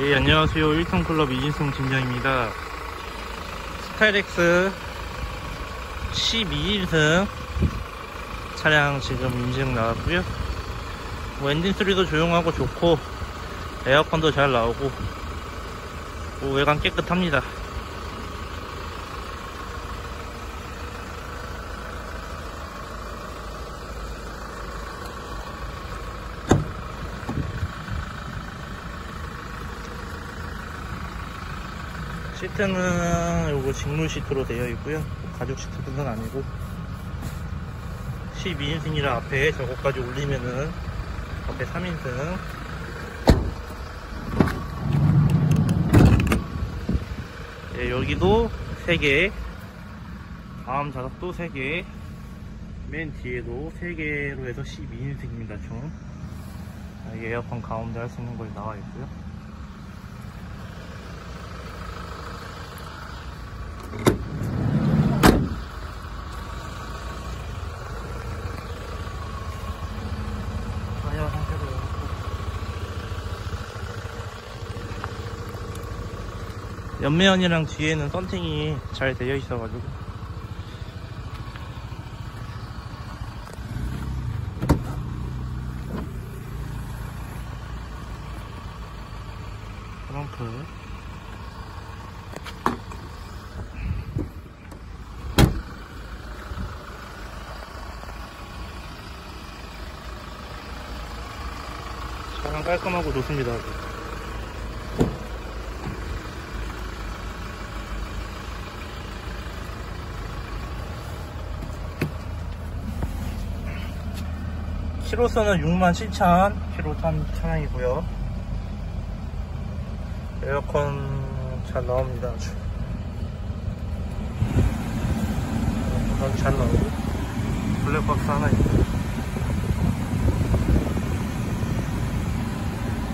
네, 안녕하세요. 1톤 클럽 이진성 팀장입니다. 스타일렉스 12인승 차량 지금 인증 나왔고요. 뭐 엔진 소리도 조용하고 좋고 에어컨도 잘 나오고 뭐 외관 깨끗합니다. 시트는 요거 직물 시트로 되어 있고요. 가죽 시트는 아니고 12인승이라 앞에 저거까지 올리면은 앞에 3인승. 네, 여기도 3개 다음 자석도 3개 맨 뒤에도 3개로 해서 12인승입니다 총. 아, 에어컨 가운데 할 수 있는 거에 나와 있고요 타이어 상태도 옆면이랑 뒤에는 썬팅이 잘 되어 있어가지고 트렁크 차량 깔끔하고 좋습니다. 키로수는 67,000 키로 탄 차량이고요. 에어컨 잘 나옵니다. 아주. 에어컨 잘 나오고 블랙박스 하나 있고